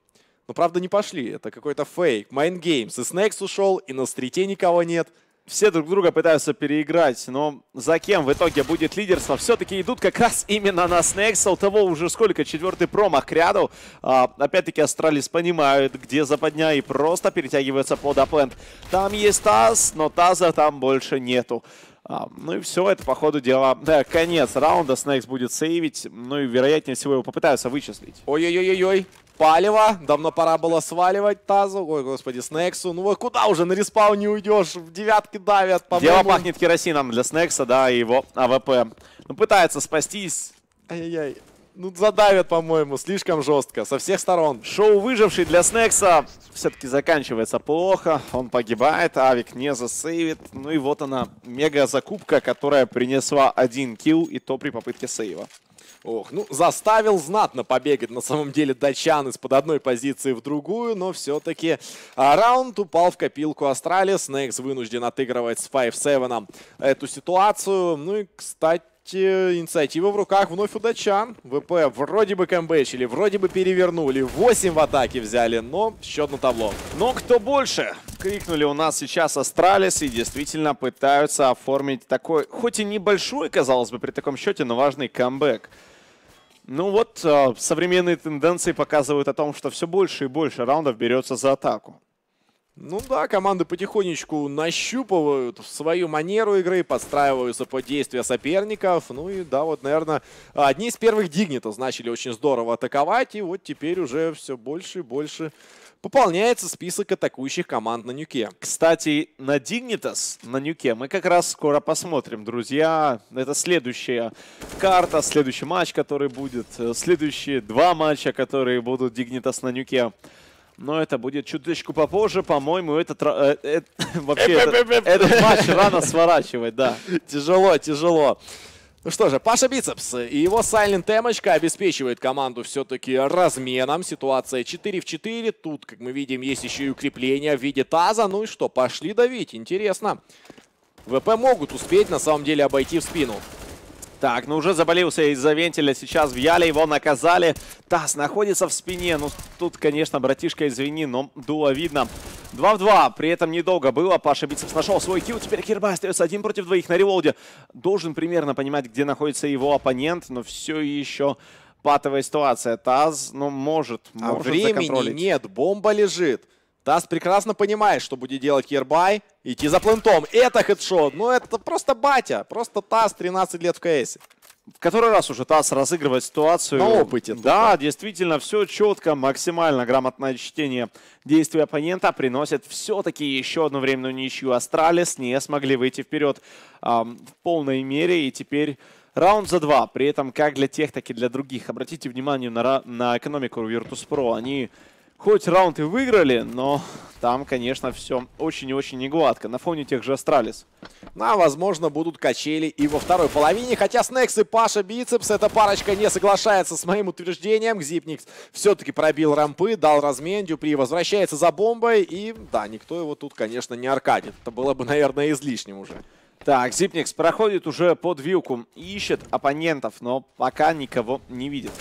Но правда не пошли, это какой-то фейк. Mind games, и Snax ушел, и на стрите никого нет все друг друга пытаются переиграть, но за кем в итоге будет лидерство? Все-таки идут как раз именно на Snax а. У того уже сколько? Четвертый промах к ряду. А, Опять-таки Astralis понимают, где западня и просто перетягивается под А-плент. Там есть TaZ, но TaZ а там больше нету. А, ну и все, это по ходу дела. Да, конец раунда. Snax будет сейвить. Ну и вероятнее всего его попытаются вычислить. Ой-ой-ой-ой палево. Давно пора было сваливать TaZ у. Ой, господи, Snax у. Ну вот куда уже на респаун не уйдешь? В девятке давят. Дело пахнет керосином для Snax а, да, и его АВП. Ну, пытается спастись. Ай-яй-яй. Ну, задавят, по-моему, слишком жестко, со всех сторон. Шоу выживший для Snax а все-таки заканчивается плохо. Он погибает, Авик не засейвит. Ну и вот она, мега закупка, которая принесла один kill, и то при попытке сейва. Ох, ну, заставил знатно побегать на самом деле датчан из-под одной позиции в другую, но все-таки а, раунд упал в копилку Astralis. Snax вынужден отыгрывать с 5-7 эту ситуацию. Ну и, кстати, инициатива в руках вновь у датчан. ВП вроде бы камбэчили, вроде бы перевернули. 8 в атаке взяли, но счет на табло. Но кто больше? Крикнули у нас сейчас Astralis и действительно пытаются оформить такой, хоть и небольшой, казалось бы, при таком счете, но важный камбэк. Ну вот, э, современные тенденции показывают о том, что все больше и больше раундов берется за атаку. Ну да, команды потихонечку нащупывают свою манеру игры, подстраиваются под действия соперников. Ну и да, вот, наверное, одни из первых Дигнитов начали очень здорово атаковать. И вот теперь уже все больше и больше пополняется список атакующих команд на Нюке. Кстати, на Dignitas, на Нюке, мы как раз скоро посмотрим, друзья. Это следующая карта, следующий матч, который будет, э, следующие два матча, которые будут Dignitas на Нюке. Но это будет чуточку попозже, по-моему, этот, э, э, вообще этот, этот матч рано сворачивать, да. Тяжело, тяжело. Ну что же, Паша Бицепс и его Silent Темочка обеспечивает команду все-таки разменом. Ситуация 4 в 4. Тут, как мы видим, есть еще и укрепление в виде таза. Ну и что, пошли давить. Интересно. ВП могут успеть на самом деле обойти в спину. Так, ну уже заболелся из-за вентиля. Сейчас в Яле его наказали. Тасс находится в спине. Ну, тут, конечно, братишка, извини, но дуо видно. 2 в 2. При этом недолго было. Паша Бицепс нашел свой килл. Теперь Кирба остается один против двоих на револде. Должен примерно понимать, где находится его оппонент, но все еще патовая ситуация. Таз, ну, может, а может времени нет, бомба лежит. TaZ прекрасно понимает, что будет делать Kjaerbye. Идти за плентом. Это хедшот. Ну, это просто батя. Просто TaZ 13 лет в КС. В который раз уже TaZ разыгрывает ситуацию. На опыте. Да, только. действительно, все четко, максимально грамотное чтение действий оппонента приносит все-таки еще одну временную ничью. Astralis не смогли выйти вперед э, в полной мере. И теперь раунд за два. При этом как для тех, так и для других. Обратите внимание на, на экономику Virtus.pro. Они хоть раунд и выиграли, но там, конечно, все очень и очень негладко на фоне тех же Astralis. Ну, а, возможно, будут качели и во второй половине. Хотя Snax и pashaBiceps, эта парочка не соглашается с моим утверждением. Xyp9x все-таки пробил рампы, дал размен. dupreeh возвращается за бомбой. И, да, никто его тут, конечно, не аркадит. Это было бы, наверное, излишним уже. Так, Xyp9x проходит уже под вилку, ищет оппонентов, но пока никого не видит.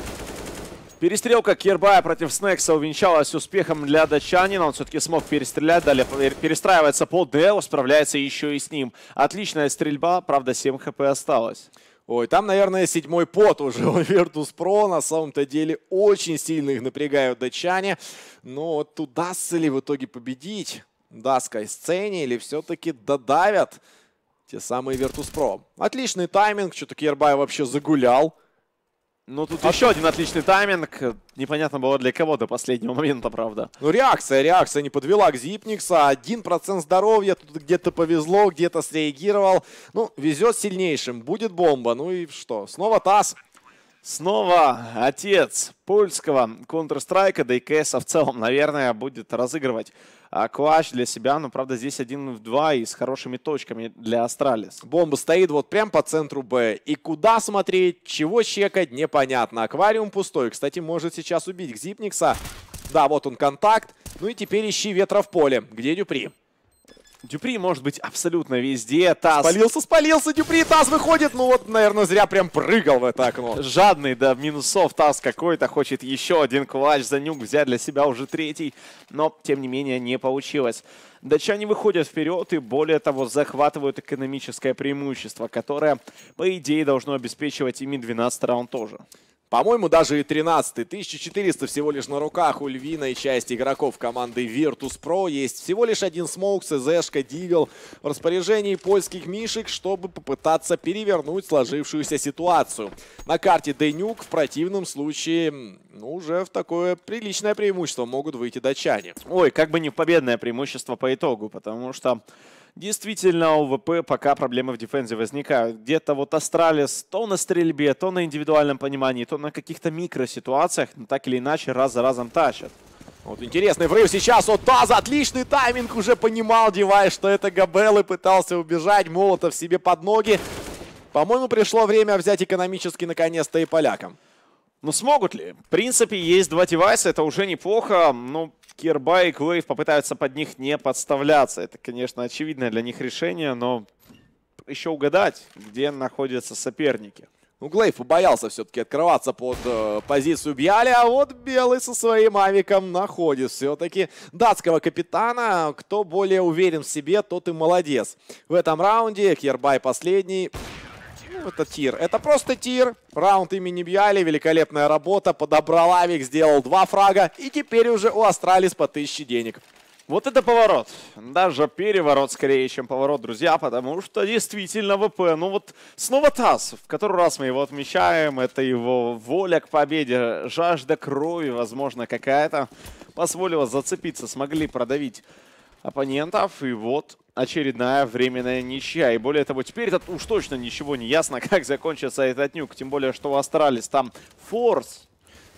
Перестрелка Кирбая против Снекса увенчалась успехом для датчанина. Он все-таки смог перестрелять. Далее перестраивается по Део, справляется еще и с ним. Отличная стрельба, правда 7 хп осталось. Ой, там, наверное, седьмой пот уже у Virtus.pro. На самом-то деле очень сильно их напрягают датчане. Но вот удастся ли в итоге победить датской сцене или все-таки додавят те самые Virtus.pro? Отличный тайминг, что-то Кирбай вообще загулял. Ну, тут а еще один отличный тайминг. Непонятно было для кого до последнего момента, правда. Ну, реакция, реакция не подвела к Xyp9x а. Один процент здоровья, тут где-то повезло, где-то среагировал. Ну, везет сильнейшим. Будет бомба. Ну и что? Снова TaZ. Снова отец польского Counter-Strike, да и КС в целом, наверное, будет разыгрывать clutch для себя. Но, правда, здесь один в два и с хорошими точками для Astralis. Бомба стоит вот прям по центру Б. И куда смотреть, чего чекать, непонятно. Аквариум пустой. Кстати, может сейчас убить Xyp9x а. Да, вот он контакт. Ну и теперь ищи ветра в поле. Где Дюпри? Дюпри может быть абсолютно везде. Таз. Спалился, спалился, Дюпри, Таз выходит. Ну вот, наверное, зря прям прыгал в это окно. Жадный до да, минусов Таз какой-то. Хочет еще один клатч за нюк взять для себя уже третий. Но, тем не менее, не получилось. Датчане выходят вперед и, более того, захватывают экономическое преимущество, которое, по идее, должно обеспечивать ими 12 раунд тоже. По-моему, даже и 13-й. 1400 всего лишь на руках у львиной части игроков команды Virtus.pro. Есть всего лишь один smoke, CZ шка, Deagle в распоряжении польских мишек, чтобы попытаться перевернуть сложившуюся ситуацию. На карте de_nuke в противном случае ну, уже в такое приличное преимущество могут выйти датчане. Ой, как бы не в победное преимущество по итогу, потому что Действительно, у ВП пока проблемы в дефензе возникают. Где-то вот Astralis то на стрельбе, то на индивидуальном понимании, то на каких-то микроситуациях, но так или иначе раз за разом тащат. Вот интересный врыв сейчас от Таза. Отличный тайминг. Уже понимал Дивай, что это Габел и пытался убежать. Молотов себе под ноги. По-моему, пришло время взять экономически наконец-то и полякам. Ну, смогут ли? В принципе, есть два девайса, это уже неплохо. Ну, Кирба и Клейв попытаются под них не подставляться. Это, конечно, очевидное для них решение, но еще угадать, где находятся соперники. Ну, Глейв побоялся все-таки открываться под э, позицию Бьяли, а вот Белый со своим авиком находит все-таки датского капитана. Кто более уверен в себе, тот и молодец. В этом раунде Kjaerbye последний. Ну, это тир. Это просто тир. Раунд имени byali. Великолепная работа. Подобрал авик, сделал два фрага. И теперь уже у Astralis по тысяче денег. Вот это поворот. Даже переворот скорее, чем поворот, друзья, потому что действительно ВП, ну вот снова TaZ, в который раз мы его отмечаем, это его воля к победе, жажда крови, возможно, какая-то, позволила зацепиться, смогли продавить оппонентов, и вот очередная временная ничья. И более того, теперь это уж точно ничего не ясно, как закончится этот нюк, тем более, что у Astralis там форс,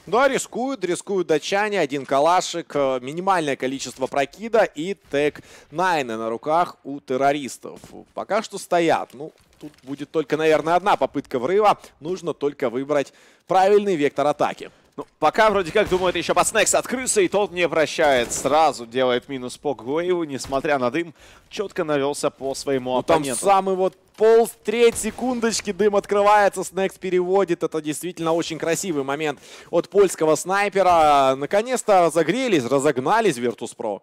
да, рискуют, рискуют датчане. Один калашик, э, минимальное количество прокида и Tec-9 на руках у террористов. Пока что стоят. Ну, тут будет только, наверное, одна попытка врыва. Нужно только выбрать правильный вектор атаки. Ну, пока вроде как думают еще под Snax открылся, и тот не прощает. Сразу делает минус по Гуэйву, несмотря на дым, четко навелся по своему ну, оппоненту. Там самый вот пол треть секундочки дым открывается, Снекс переводит. Это действительно очень красивый момент от польского снайпера. Наконец-то разогрелись, разогнались Virtus.pro.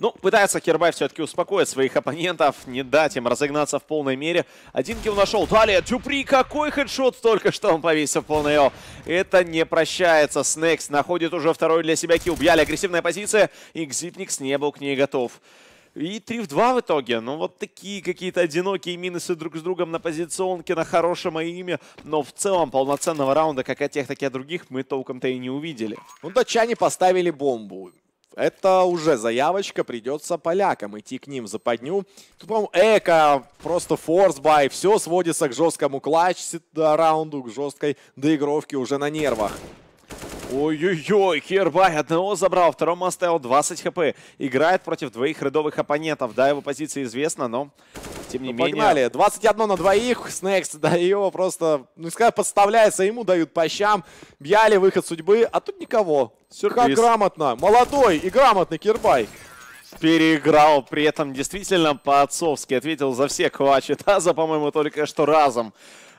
Ну, пытается Хербай все-таки успокоить своих оппонентов, не дать им разогнаться в полной мере. Один килл нашел. Далее Дюпри, какой хедшот только что он повесил в полный О. Это не прощается. Снекс находит уже второй для себя килл. Бьяли агрессивная позиция, и Гзипникс не был к ней готов. И 3 в 2 в итоге. Ну, вот такие какие-то одинокие минусы друг с другом на позиционке, на хорошем имя. Но в целом полноценного раунда, как от тех, так и от других, мы толком-то и не увидели. Ну, датчане поставили бомбу. Это уже заявочка, придется полякам идти к ним в западню. Тут, по-моему, эко, просто форсбай, все сводится к жесткому клатч раунду, к жесткой доигровке уже на нервах. Ой-ой-ой, Хербай одного забрал, второму оставил 20 хп. Играет против двоих рядовых оппонентов. Да, его позиция известна, но тем не ну, менее... Погнали, 21 на двоих, Snax, да, его просто, ну, сказать, подставляется, ему дают по щам. Бьяли, выход судьбы, а тут никого. Сюрприз. Как грамотно, молодой и грамотный Кирбай переиграл, при этом действительно по-отцовски ответил за все клатчи Таза, по-моему, только что разом.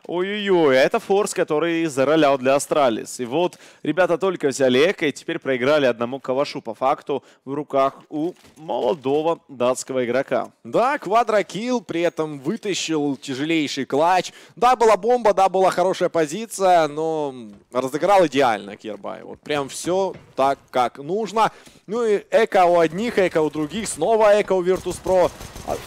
Ой-ой-ой, это форс, который заролял для Astralis. И вот ребята только взяли Эко и теперь проиграли одному Калашу по факту в руках у молодого датского игрока. Да, квадрокилл, при этом вытащил тяжелейший клатч. Да, была бомба, да, была хорошая позиция, но разыграл идеально Кирбай. Вот прям все так, как нужно. Ну и Эко у одних, Эко у других, снова Эко у Virtus.pro. А,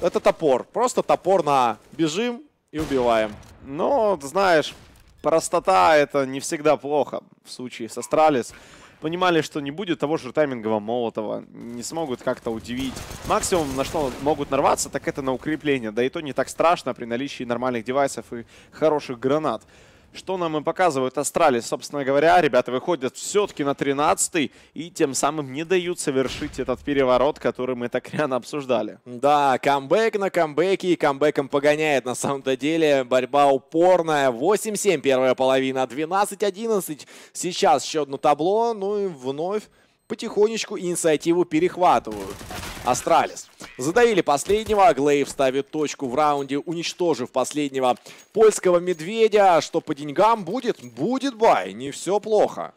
это топор, просто топорно бежим и убиваем. Но, знаешь, простота это не всегда плохо в случае с Astralis. Понимали, что не будет того же таймингового молотова, не смогут как-то удивить. Максимум, на что могут нарваться, так это на укрепление. Да и то не так страшно при наличии нормальных девайсов и хороших гранат. Что нам и показывают Astralis, собственно говоря. Ребята выходят все-таки на 13 и тем самым не дают совершить этот переворот, который мы так рано обсуждали. Да, камбэк на камбэке и камбэком погоняет на самом-то деле. Борьба упорная. 8-7 первая половина, 12-11 сейчас счет на табло. Ну и вновь потихонечку инициативу перехватывают. Astralis. Задавили последнего. Глейв ставит точку в раунде, уничтожив последнего польского медведя. Что по деньгам будет? Будет бай. Не все плохо.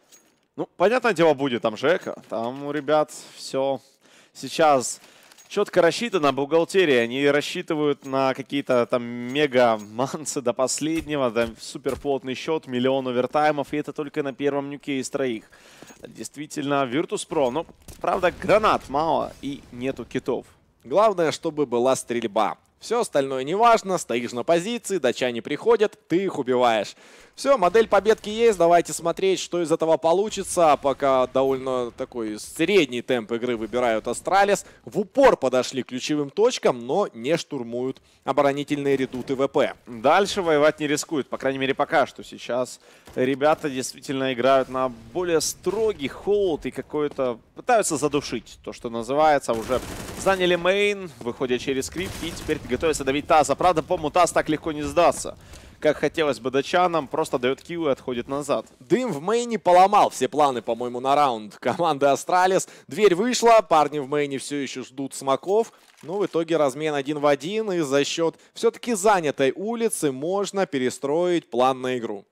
Ну, понятное дело, будет там Жека. Там у ребят все сейчас четко рассчитано. Бухгалтерия. Они рассчитывают на какие-то там мега-манцы до последнего. Супер плотный счет, миллион овертаймов. И это только на первом нюке из троих. Действительно, Virtus.pro. Ну, правда, гранат мало и нету китов. Главное, чтобы была стрельба. Все остальное не важно, стоишь на позиции, датчане приходят, ты их убиваешь. Все, модель победки есть, давайте смотреть, что из этого получится. Пока довольно такой средний темп игры выбирают Astralis. В упор подошли к ключевым точкам, но не штурмуют оборонительные редуты ВП. Дальше воевать не рискуют, по крайней мере пока что. Сейчас ребята действительно играют на более строгий холд и какой-то... Пытаются задушить, то, что называется. Уже заняли мейн, выходят через сикрет и теперь готовятся давить Таза. Правда, по-моему, Таз так легко не сдастся. как хотелось бы датчанам, просто дает килл и отходит назад. Дым в мейне поломал все планы, по-моему, на раунд команды Astralis. Дверь вышла, парни в мейне все еще ждут смоков. Ну, в итоге размен один в один, и за счет все-таки занятой улицы можно перестроить план на игру.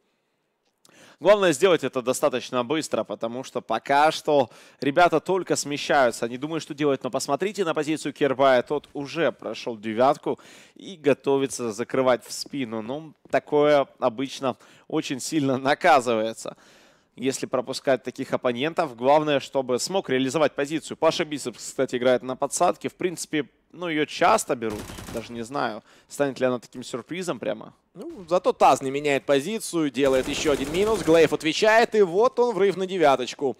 Главное сделать это достаточно быстро, потому что пока что ребята только смещаются. Они думают, что делать, но посмотрите на позицию Кербая. Тот уже прошел девятку и готовится закрывать в спину. Ну, такое обычно очень сильно наказывается если пропускать таких оппонентов. Главное, чтобы смог реализовать позицию. Паша Бисепс, кстати, играет на подсадке. В принципе, ну, ее часто берут. Даже не знаю, станет ли она таким сюрпризом прямо. Ну, зато Таз не меняет позицию, делает еще один минус. Глейв отвечает, и вот он врыв на девяточку.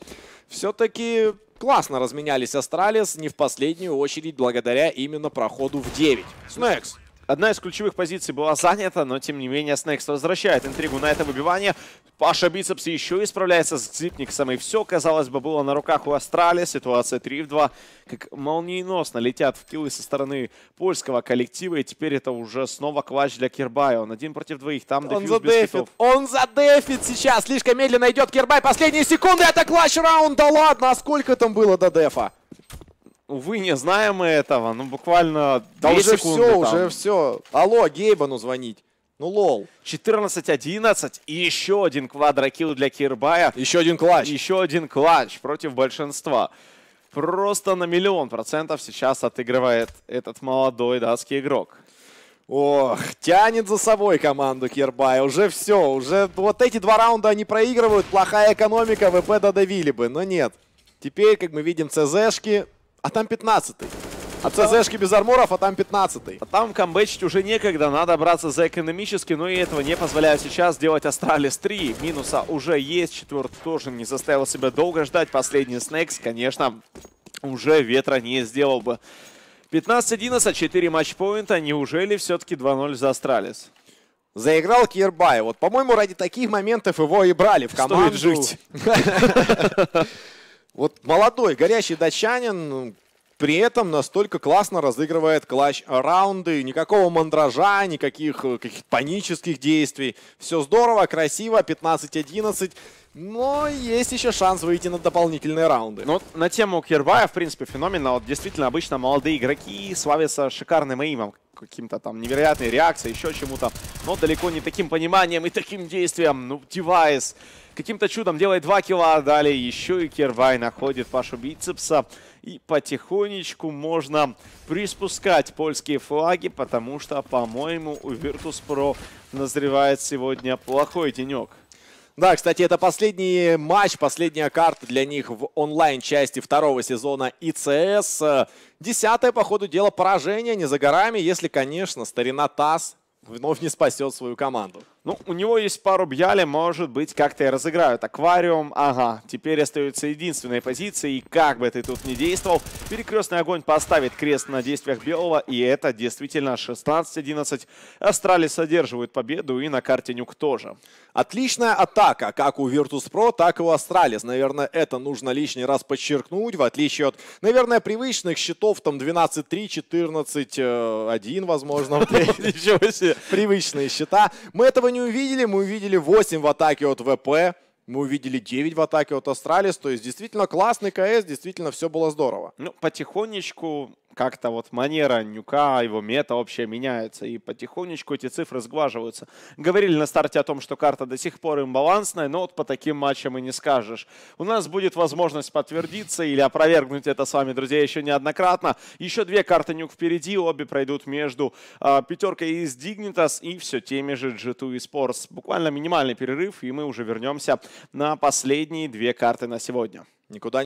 Все-таки классно разменялись Astralis, не в последнюю очередь благодаря именно проходу в 9. Snax Одна из ключевых позиций была занята, но тем не менее Snax возвращает интригу на это выбивание. Паша Бицепс еще и справляется с Зипниксом. И все, казалось бы, было на руках у Astralis. Ситуация 3 в 2. Как молниеносно летят в киллы со стороны польского коллектива. И теперь это уже снова клатч для Кирбая. Он один против двоих. Там Он задефит. Он задефит сейчас. Слишком медленно идет Кирбай. Последние секунды. Это клатч раунд. Да ладно. А сколько там было до дефа? Увы, не знаем мы этого. Ну, буквально Да уже секунды все, там. уже все. Алло, Гейбану звонить. Ну, лол. 14-11. И еще один квадрокилл для Кирбая. Еще один клатч. Еще один клатч против большинства. Просто на миллион процентов сейчас отыгрывает этот молодой датский игрок. Ох, тянет за собой команду Кирбая. Уже все, уже вот эти два раунда они проигрывают. Плохая экономика, ВП додавили бы, но нет. Теперь, как мы видим, ЦЗшки а там 15-й. А ЦЗшки без арморов, а там 15-й. А там камбэчить уже некогда, надо браться за экономически, но и этого не позволяют сейчас делать Astralis 3. Минуса уже есть, четвертый тоже не заставил себя долго ждать. Последний Snax, конечно, уже ветра не сделал бы. 15-11, 4 матчпоинта. Неужели все-таки 2-0 за Astralis? Заиграл Кирбай. Вот, по-моему, ради таких моментов его и брали в команду. Стоит жить. Вот молодой, горящий датчанин, при этом настолько классно разыгрывает клатч-раунды. Никакого мандража, никаких э, каких панических действий. Все здорово, красиво, 15-11. Но есть еще шанс выйти на дополнительные раунды. Ну, на тему Кирбая, в принципе, феномен. Вот действительно, обычно молодые игроки славятся шикарным эймом каким-то там невероятной реакцией, еще чему-то, но далеко не таким пониманием и таким действием. Ну, девайс каким-то чудом делает 2 килла, далее еще и Кирвай находит Пашу Бицепса. И потихонечку можно приспускать польские флаги, потому что, по-моему, у Virtus.pro назревает сегодня плохой денек. Да, кстати, это последний матч, последняя карта для них в онлайн-части второго сезона ИЦС. Десятое, по ходу дела, поражение не за горами, если, конечно, старина ТАСС вновь не спасет свою команду. Ну, у него есть пару бьяли, может быть, как-то и разыграют. Аквариум, ага, теперь остается единственная позиция, и как бы ты тут ни действовал, перекрестный огонь поставит крест на действиях Бялого, и это действительно 16-11. Astralis одерживают победу, и на карте Нюк тоже. Отличная атака, как у Virtus.pro, так и у Astralis. Наверное, это нужно лишний раз подчеркнуть, в отличие от, наверное, привычных счетов, там 12-3, 14-1, возможно. Ничего себе. Привычные счета. Мы этого не не увидели. Мы увидели 8 в атаке от ВП. Мы увидели 9 в атаке от Astralis. То есть действительно классный КС, действительно все было здорово. Ну, потихонечку как-то вот манера Нюка, его мета вообще меняется, и потихонечку эти цифры сглаживаются. Говорили на старте о том, что карта до сих пор имбалансная, но вот по таким матчам и не скажешь. У нас будет возможность подтвердиться или опровергнуть это с вами, друзья, еще неоднократно. Еще две карты Нюк впереди, обе пройдут между э, пятеркой из Dignitas и все теми же G2 Esports. Буквально минимальный перерыв, и мы уже вернемся на последние две карты на сегодня. Никуда